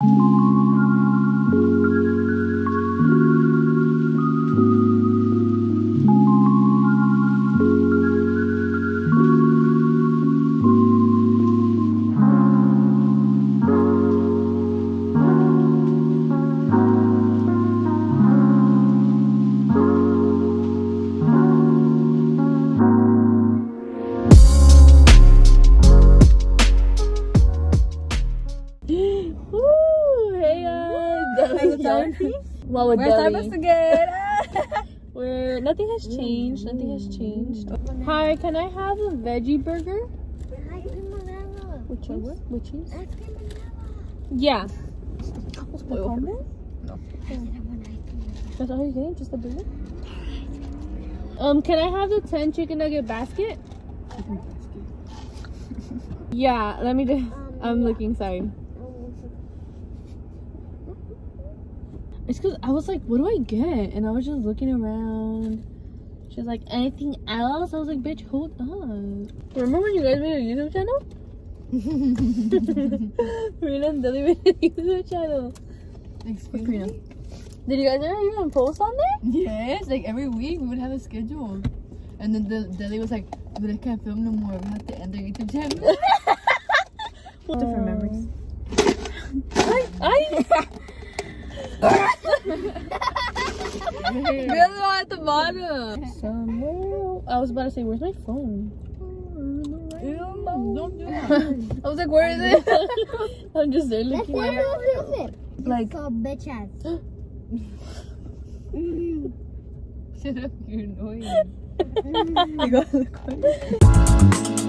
Woo! Well, with We're Deli, Starbucks again. Where nothing has changed. Nothing has changed. Hi, can I have a veggie burger? With cheese? With cheese? Yeah. The combo? No. That's all you're getting? Just a burger? Um, can I have the 10 chicken nugget basket? Yeah, let me just. I'm looking, sorry. It's because I was like, what do I get? And I was just looking around. She was like, anything else? I was like, bitch, hold on. Remember when you guys made a YouTube channel? Rena and Deli made a YouTube channel. Excuse Karina. me? Did you guys ever even post on there? Yes, like every week we would have a schedule. And then the Deli was like, but I can't film no more. We have to end our YouTube channel. Different memories. I, I the other one at the bottom. somewhere. I was about to say, where's my phone? Don't do that. I was like, where is it? I'm just there looking. Like, Like- called bitch ass. Shut up, you're annoying. I got the corner.